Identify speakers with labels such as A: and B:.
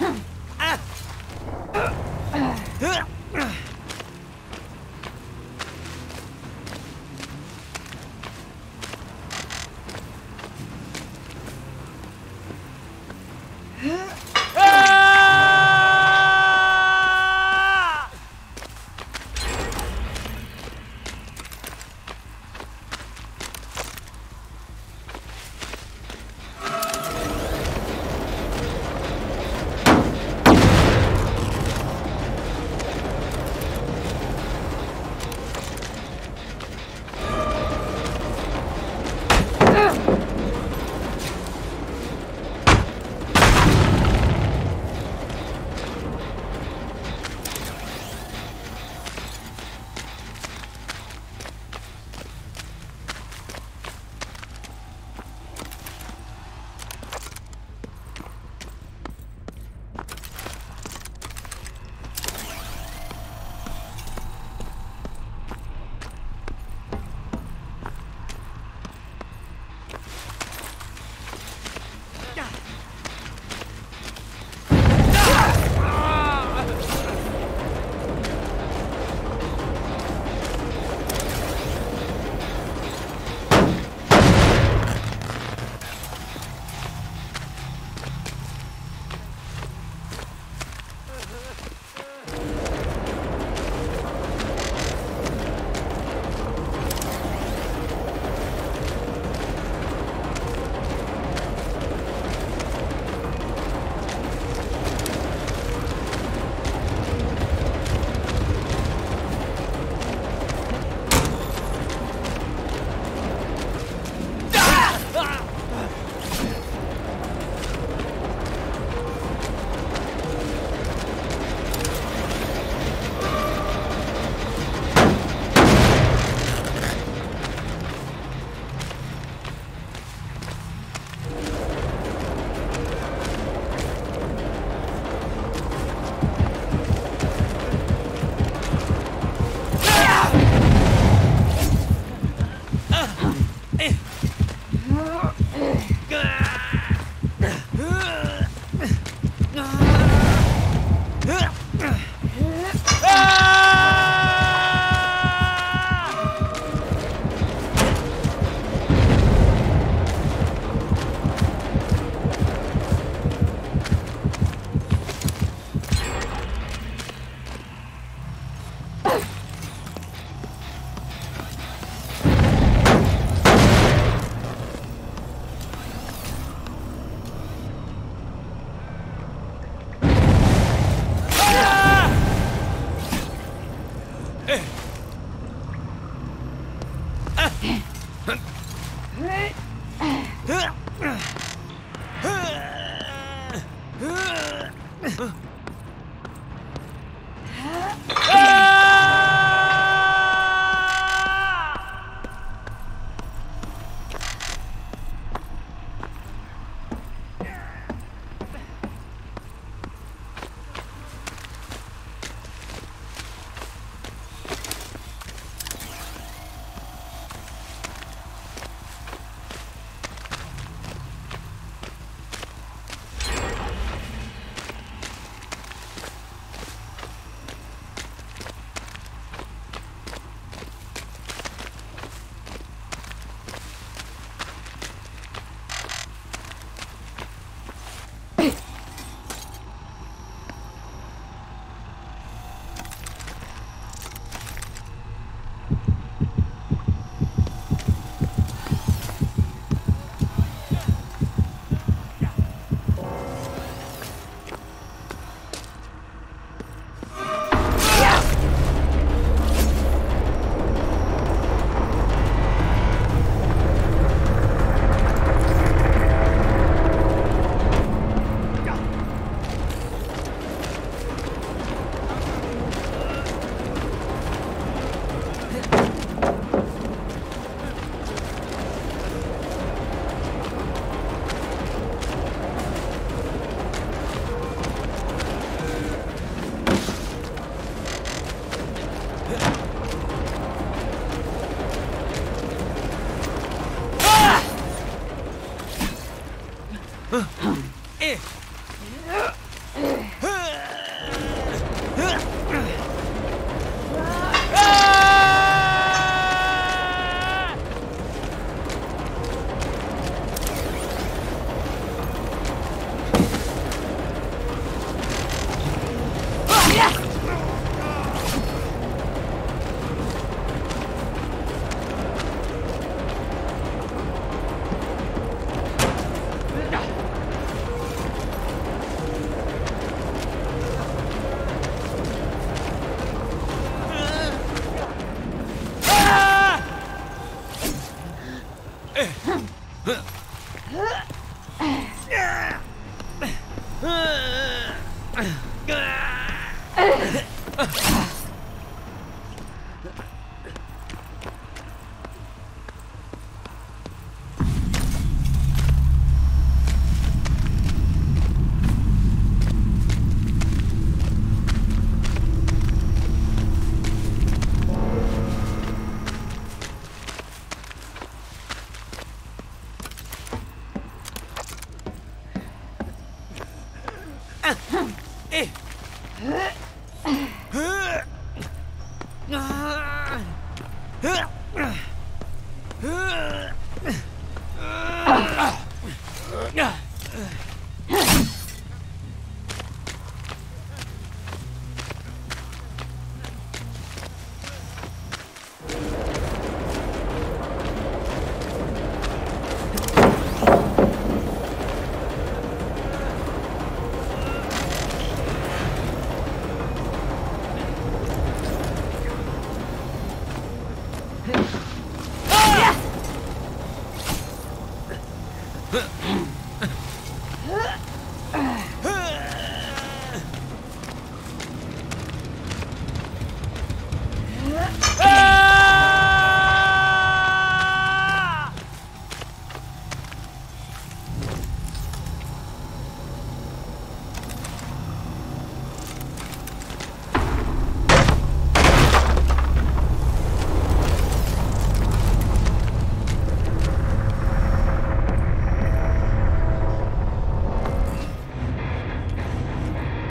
A: ¡Hum! Ugh. Ah! ああ。